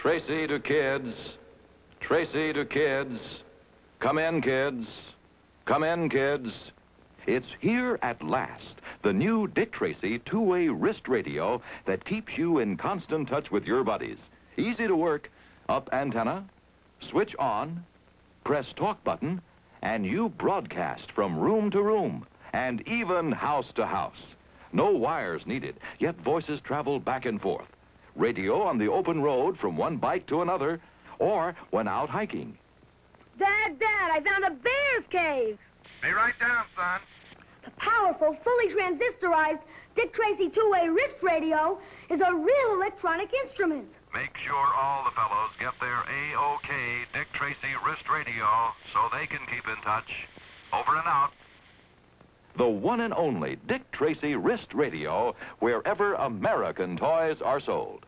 Tracy to kids. Tracy to kids. Come in, kids. Come in, kids. It's here at last, the new Dick Tracy two-way wrist radio that keeps you in constant touch with your buddies. Easy to work. Up antenna, switch on, press talk button, and you broadcast from room to room and even house to house. No wires needed, yet voices travel back and forth. Radio on the open road from one bike to another, or when out hiking. Dad, Dad, I found a bear's cave. Be right down, son. The powerful, fully transistorized Dick Tracy two-way wrist radio is a real electronic instrument. Make sure all the fellows get their A-OK Dick Tracy wrist radio so they can keep in touch. Over and out. The one and only Dick Tracy wrist radio wherever American toys are sold.